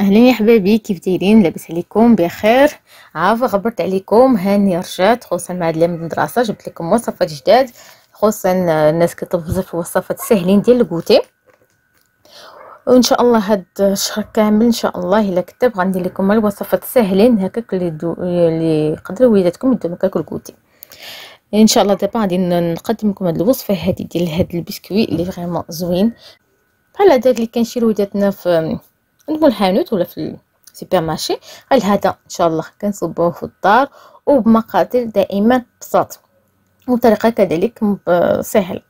أهلا يا حبايبي كيف دايرين؟ لاباس عليكم بخير. عافا غبرت عليكم. هاني رجعت خصوصا مع اليوم المدرسة جبت لكم وصفات جداد خصوصا الناس كتطلب بزاف الوصفات الساهلين ديال ال goûter. وإن شاء الله هاد الشهر كامل إن شاء الله إلا كتب غندير لكم الوصفات الساهلين هكاك اللي دو... اللي يقدروا وليداتكم يدوا مكاك ال goûter. إن شاء الله دابا غادي نقدم لكم هاد الوصفة هادي ديال هاد البسكوي اللي vraiment زوين. بحال هذاك اللي كنشريو وليداتنا في عندكم الحانوت ولا في ال supermarché؟ غير هذا إن شاء الله كنصايبوه في الدار وبمقادير دائما بساط. وطريقة كذلك سهله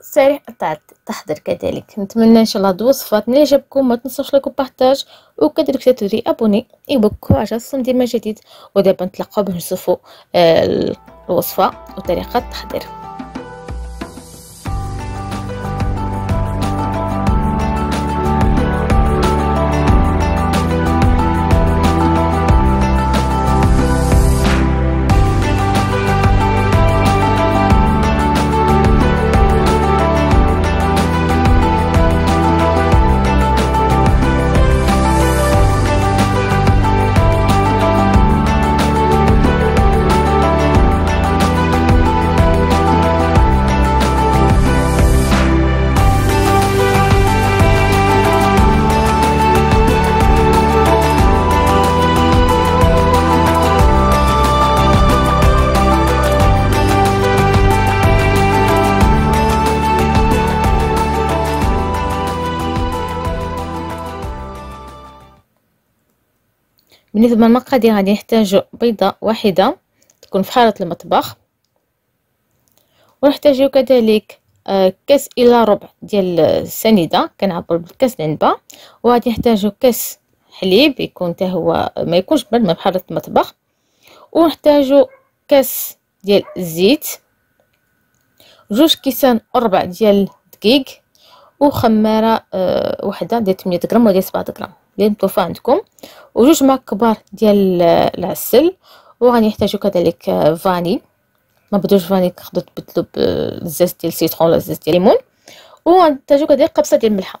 سريع التحضير كذلك. نتمنى إن شاء الله هاد الوصفات ملي عجبكم ما تنسوش like و partage وكذلك تديري abonner. يبوكو عجبكم ديما جديد ودابا نتلاقاو باش نشوفوا آه، الوصفة وطريقة التحضير. بالنسبة للمقادير غادي نحتاجو بيضة واحدة تكون في حارة المطبخ. ونحتاجو كذلك آه، كاس إلى ربع ديال السنيدة كنعبر بالكاس العنبه وغادي نحتاجو كاس حليب يكون حتى هو ما يكونش برد من حارة المطبخ. ونحتاجو كاس ديال الزيت. جوج كيسان ربع ديال الدقيق وخمارة أه وحده ديال 8 غرام ولا 7 غرام اللي متوفى عندكم. وجوج معالق كبار ديال العسل وغادي نحتاجو كذلك vanille. ما بدوش فاني تقدروا تبدلوا بال zeste ديال ال citron ولا ال zeste ديال الليمون. وغنحتاجو كذلك قبصة ديال الملحة.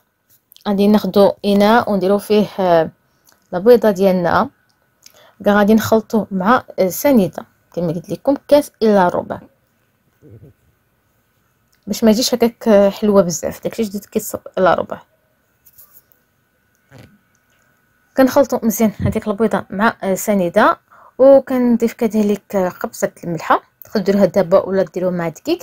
غادي ناخدو إناء ونديرو فيه البيضه ديالنا غادي نخلطو مع السنيده كما قلت لكم كاس إلا ربع. باش ما يجيش هكاك حلوة بزاف. داكشي جديد كاس إلا ربع. كنخلطو مزيان هذيك البيضة مع سنيدة وكنضيف كذلك قبصه الملحة. تقدروا ديروها دابا ولا ديروها مع الدقيق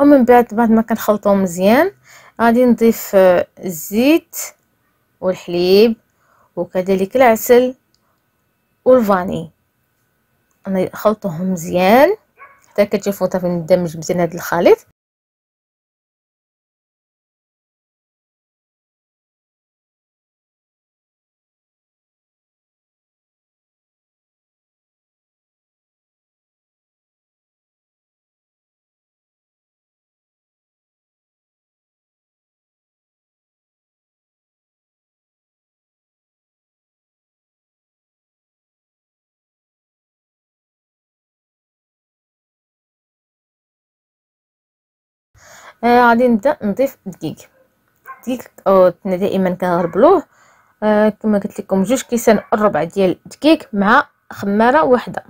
ومن بعد بعد ما كنخلطو مزيان غادي نضيف الزيت والحليب وكذلك العسل والفاني. أنا خلطوهم مزيان. حتى كتشوفوا صافي ندمج مزيان هذا الخليط. آه غادي نبدأ نضيف الدقيق الدقيق دائما كنغربلوه آه كما قلت لكم جوج كيسان الربع ديال الدقيق مع خمارة واحدة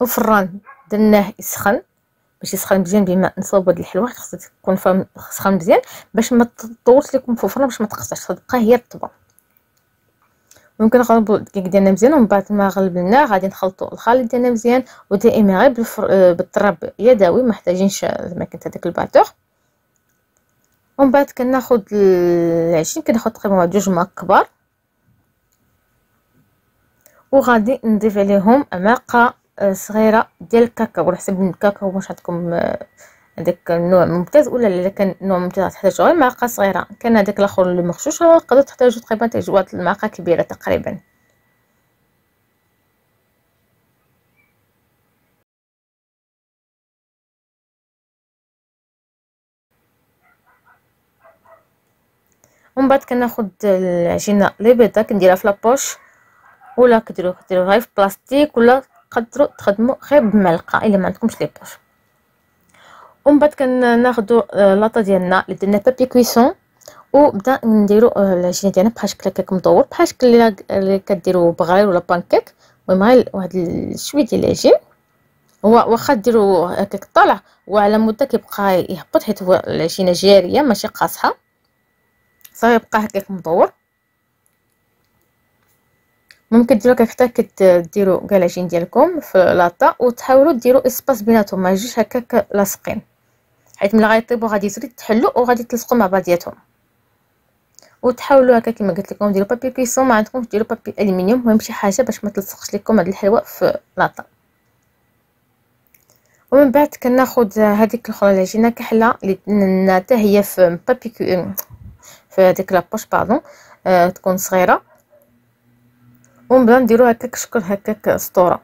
وفران درناه يسخن. باش يسخن مزيان بما نصاوب هاد الحلوة خاصها تكون سخن مزيان. باش ما تطولش لكم في الفرن باش ما تقطعش. تبقى هي رطبه ممكن نغلبوا الدقيق ديالنا مزيان ومن بعد ما غلبناه غادي نخلطوا الخليط ديالنا مزيان ودائما غير بالفر... بالطراب يدوي ما محتاجينش زعما كنت هذاك ال batteur ومن بعد كناخذ العجين كناخذ تقريبا واحد جوج معالق كبار وغادي نضيف عليهم معلقه صغيره ديال الكاكاو على حسب الكاكاو واش عندكم هذاك النوع ممتاز ولا الا كان نوع ممتاز؟ تحتاجو غير معلقه صغيرة. كان هذاك الآخر اللي مغشوش تقدروا تحتاجوا تقريبا واحد المعلقة كبيرة تقريبا. ومن بعد كناخذ العجينة لي بيضه كنديرها في la poche ولا كديروا كديروا غير في بلاستيك ولا تقدروا تخدموا غير بمعلقه إلا ما عندكمش les poches ومن بعد كناخذوا لاطه ديالنا اللي درنا papier cuisson وبدا نديرو العجينه ديالنا بحال شكل هكاك مدور بحال شكل اللي كديروا بغرير ولا بانكيك المهم غير واحد شوية ديال العجين هو واخا ديروا هكاك طالع وعلى مده كيبقى يهبط حيت هو العجينه جاريه ماشي قاصحه صافي يبقى هكاك مدور ممكن ديروا هكاك حتى كديروا كاع العجين ديالكم في لاطا وتحاولوا ديروا اسباس بيناتهم ما يجوش هكاك لاصقين حيت ملي غيطيبوا غادي تزيد تحلوا وغادي تلصقوا مع بعضياتهم وتحاولوا هكا كما قلت لكم ديروا بابي كويسون ما عندكمش ديروا بابي الومنيوم المهم شي حاجة باش ما تلصقش لكم هاد الحلوى في لاطا. ومن بعد كناخذ هذيك الاخرى العجينه كحلة اللي حتى هي في بابي في هذيك لابوش باردون آه تكون صغيرة. ونبدا نديرو هكاك شكل هكاك سطوره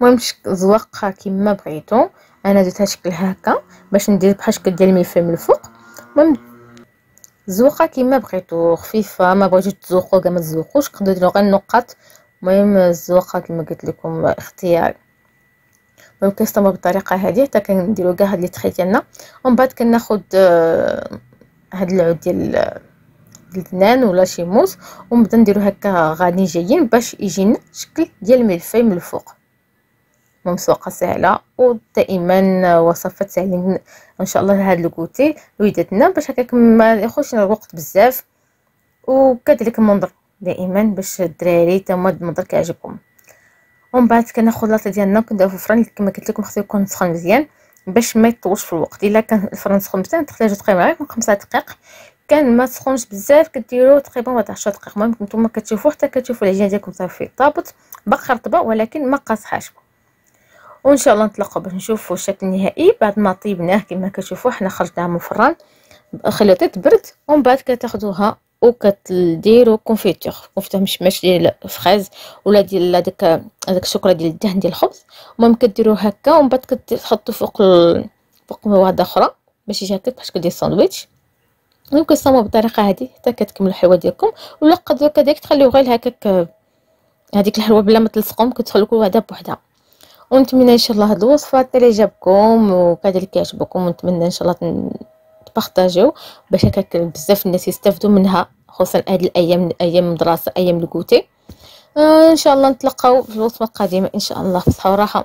المهم زواقها كما بغيتو. أنا درتها شكل هكا باش ندير بحال شكل ديال الملفه من الفوق. المهم زوقها كما بغيتو خفيفة ما بغيتوش تزوقوا كاع تزوقوش. تقدروا ديروا غير النقط المهم الزوقة كما قلت لكم اختياري المهم كنستمروا بالطريقة هذه حتى كنديروا كاع هاد لي تخي ديالنا. ومن بعد كناخذ آه، هاد العود ديال البنان ولا شي موس. ونبدا نديرو هكا غادي جايين باش يجينا شكل ديال الملفي من الفوق. ممسوقة سهلة ودائما وصفات سهلين إن شاء الله هاد الكوتي لوليداتنا باش هكاك ما ياخذش الوقت بزاف. وكذلك المنظر دائما باش الدراري تما المنظر كيعجبهم. ومن بعد كناخذ لاطه ديالنا وكنديرو في الفران كما قلت لكم خصو يكون سخون مزيان باش ما يطولش في الوقت. إلا كان الفران سخون مزيان تحتاجو تقريبا غير خمسة دقائق. كان ما سخونش بزاف كديروا تقريبا واحد 10 دقائق المهم نتوما كتشوفوا حتى كتشوفوا العجينة ديالكم صافي طابت باقا رطبة ولكن ما قاصحاش. وإن شاء الله نتلاقاو باش نشوفوا الشكل النهائي. بعد ما طيبناه كما كتشوفوا حنا خرجناه من الفران خليتها تبرد ومن بعد كتاخذوها وكتديروا confiture confiture مشمش ديال الفريز ولا ديال هذاك هذاك الشوكولا ديال الدهن ديال الخبز. المهم كديروه هكا ومن بعد كتحطوا فوق ال... فوق واحدة أخرى باش يجي هكا بحال ديال الساندويتش المهم كتصاوبوا بالطريقة هذه حتى كتكملوا الحلوة ديالكم. ولا تقدروا كذلك تخليو غير هكاك هذيك الحلوة بلا ما تلصقهم كتخليو كل وحده بوحدها. ونتمنى إن شاء الله هاد الوصفات اللي جابكم وكذلك يعجبكم ونتمنى إن شاء الله تبارطاجيو باش هكاك بزاف الناس يستافدوا منها خصوصا هاد الأيام أيام الدراسه أيام ال goûter. آه إن شاء الله نتلاقاو في الوصفة القادمة إن شاء الله. بصحه وراحه